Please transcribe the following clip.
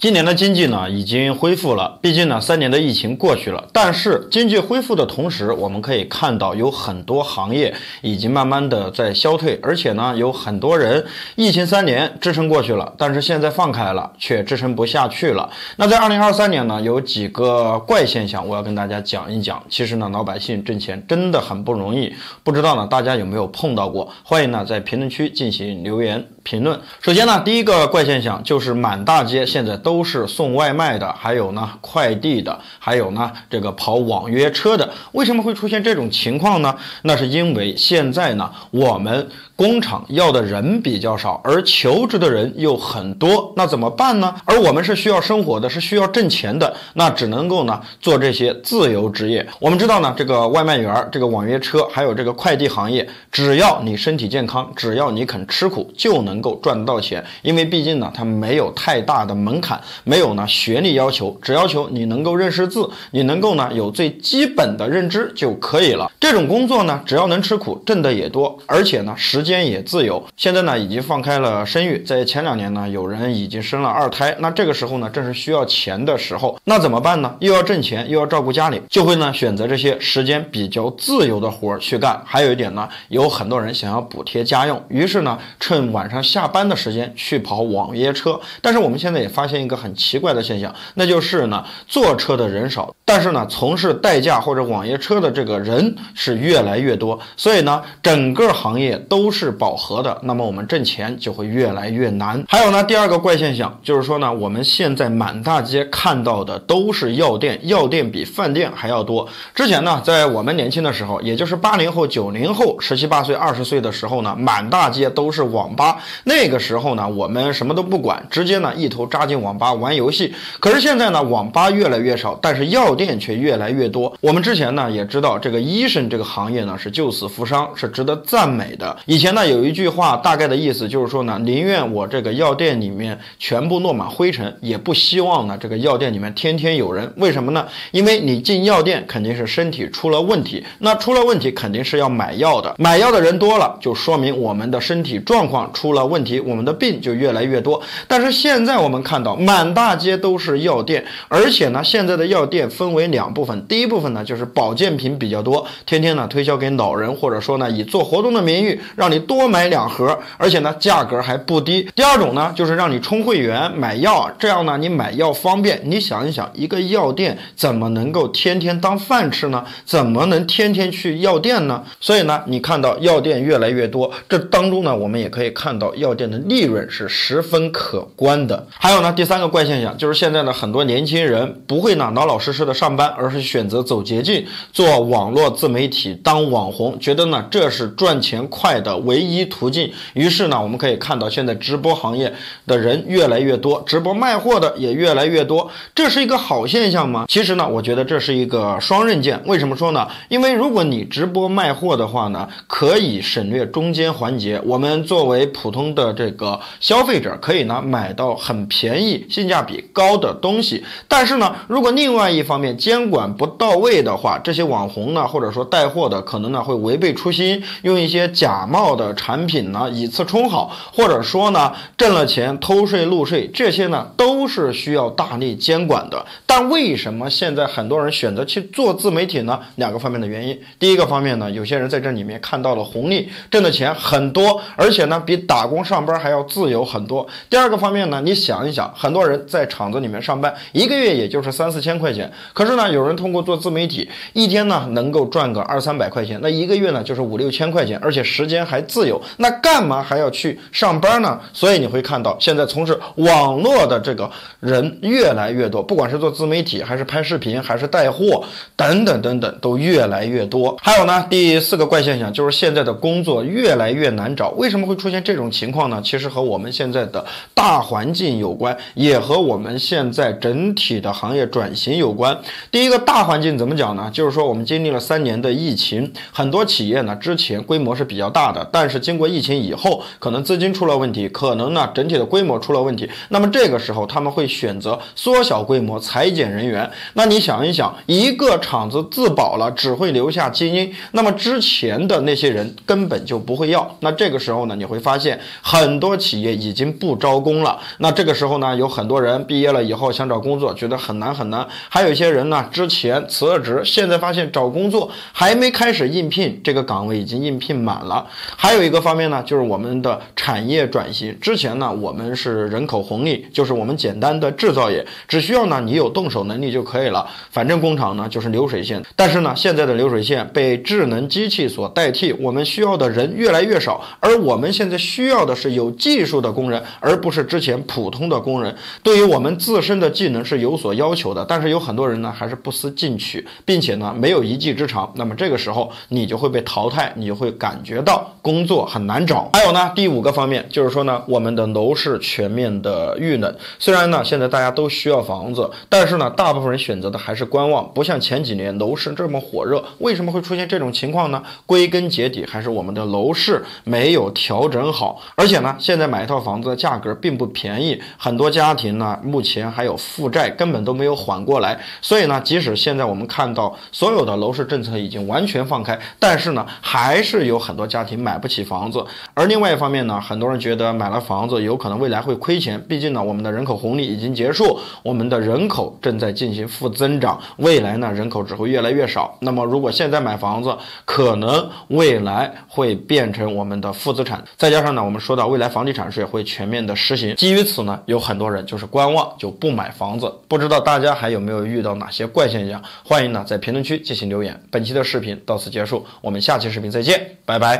今年的经济呢已经恢复了，毕竟呢三年的疫情过去了。但是经济恢复的同时，我们可以看到有很多行业已经慢慢的在消退，而且呢有很多人疫情三年支撑过去了，但是现在放开了却支撑不下去了。那在二零二三年呢有几个怪现象，我要跟大家讲一讲。其实呢老百姓挣钱真的很不容易，不知道呢大家有没有碰到过？欢迎呢在评论区进行留言评论。首先呢第一个怪现象就是满大街现在都。都是送外卖的，还有呢快递的，还有呢这个跑网约车的。为什么会出现这种情况呢？那是因为现在呢我们。工厂要的人比较少，而求职的人又很多，那怎么办呢？而我们是需要生活的，是需要挣钱的，那只能够呢做这些自由职业。我们知道呢，这个外卖员、这个网约车，还有这个快递行业，只要你身体健康，只要你肯吃苦，就能够赚得到钱。因为毕竟呢，它没有太大的门槛，没有呢学历要求，只要求你能够认识字，你能够呢有最基本的认知就可以了。这种工作呢，只要能吃苦，挣的也多，而且呢时间。间也自由，现在呢已经放开了生育，在前两年呢有人已经生了二胎，那这个时候呢正是需要钱的时候，那怎么办呢？又要挣钱，又要照顾家里，就会呢选择这些时间比较自由的活儿去干。还有一点呢，有很多人想要补贴家用，于是呢趁晚上下班的时间去跑网约车。但是我们现在也发现一个很奇怪的现象，那就是呢坐车的人少，但是呢从事代驾或者网约车的这个人是越来越多，所以呢整个行业都是。是饱和的，那么我们挣钱就会越来越难。还有呢，第二个怪现象就是说呢，我们现在满大街看到的都是药店，药店比饭店还要多。之前呢，在我们年轻的时候，也就是八零后、九零后，十七八岁、二十岁的时候呢，满大街都是网吧。那个时候呢，我们什么都不管，直接呢一头扎进网吧玩游戏。可是现在呢，网吧越来越少，但是药店却越来越多。我们之前呢也知道，这个医生这个行业呢是救死扶伤，是值得赞美的。以前。那有一句话，大概的意思就是说呢，宁愿我这个药店里面全部落满灰尘，也不希望呢这个药店里面天天有人。为什么呢？因为你进药店肯定是身体出了问题，那出了问题肯定是要买药的，买药的人多了，就说明我们的身体状况出了问题，我们的病就越来越多。但是现在我们看到满大街都是药店，而且呢，现在的药店分为两部分，第一部分呢就是保健品比较多，天天呢推销给老人，或者说呢以做活动的名誉让你。多买两盒，而且呢价格还不低。第二种呢，就是让你充会员买药，这样呢你买药方便。你想一想，一个药店怎么能够天天当饭吃呢？怎么能天天去药店呢？所以呢，你看到药店越来越多，这当中呢，我们也可以看到药店的利润是十分可观的。还有呢，第三个怪现象就是现在呢很多年轻人不会呢老老实实的上班，而是选择走捷径，做网络自媒体当网红，觉得呢这是赚钱快的。唯一途径，于是呢，我们可以看到现在直播行业的人越来越多，直播卖货的也越来越多，这是一个好现象吗？其实呢，我觉得这是一个双刃剑。为什么说呢？因为如果你直播卖货的话呢，可以省略中间环节，我们作为普通的这个消费者，可以呢买到很便宜、性价比高的东西。但是呢，如果另外一方面监管不到位的话，这些网红呢，或者说带货的，可能呢会违背初心，用一些假冒的。产品呢，以次充好，或者说呢，挣了钱偷税漏税，这些呢都是需要大力监管的。但为什么现在很多人选择去做自媒体呢？两个方面的原因。第一个方面呢，有些人在这里面看到了红利，挣的钱很多，而且呢比打工上班还要自由很多。第二个方面呢，你想一想，很多人在厂子里面上班，一个月也就是三四千块钱，可是呢，有人通过做自媒体，一天呢能够赚个二三百块钱，那一个月呢就是五六千块钱，而且时间还。自由，那干嘛还要去上班呢？所以你会看到，现在从事网络的这个人越来越多，不管是做自媒体，还是拍视频，还是带货，等等等等，都越来越多。还有呢，第四个怪现象就是现在的工作越来越难找。为什么会出现这种情况呢？其实和我们现在的大环境有关，也和我们现在整体的行业转型有关。第一个大环境怎么讲呢？就是说我们经历了三年的疫情，很多企业呢之前规模是比较大的。但是经过疫情以后，可能资金出了问题，可能呢整体的规模出了问题，那么这个时候他们会选择缩小规模、裁检人员。那你想一想，一个厂子自保了，只会留下精英，那么之前的那些人根本就不会要。那这个时候呢，你会发现很多企业已经不招工了。那这个时候呢，有很多人毕业了以后想找工作，觉得很难很难。还有一些人呢，之前辞了职，现在发现找工作还没开始应聘，这个岗位已经应聘满了。还有一个方面呢，就是我们的产业转型。之前呢，我们是人口红利，就是我们简单的制造业，只需要呢你有动动手能力就可以了。反正工厂呢就是流水线。但是呢，现在的流水线被智能机器所代替，我们需要的人越来越少，而我们现在需要的是有技术的工人，而不是之前普通的工人。对于我们自身的技能是有所要求的，但是有很多人呢还是不思进取，并且呢没有一技之长。那么这个时候你就会被淘汰，你就会感觉到工作很难找。还有呢，第五个方面就是说呢，我们的楼市全面的遇冷。虽然呢现在大家都需要房子，但是呢大部分人选择的还是观望，不像前几年楼市这么火热。为什么会出现这种情况呢？归根结底还是我们的楼市没有调整好，而且呢现在买一套房子的价格并不便宜，很多家庭呢目前还有负债，根本都没有缓过来。所以呢，即使现在我们看到所有的楼市政策已经完全放开，但是呢还是有很多家庭买不起房子。而另外一方面呢，很多人觉得买了房子有可能未来会亏钱，毕竟呢我们的人口红利已经结束，我们的人口正在进行负增长，未来呢人口只会越来越少。那么如果现在买房子，可能未来会变成我们的负资产。再加上呢，我们说到未来房地产税会全面的实行，基于此呢，有很多人就是观望，就不买房子。不知道大家还有没有遇到哪些怪现象？欢迎呢在评论区进行留言。本期的视频到此结束，我们下期视频再见，拜拜。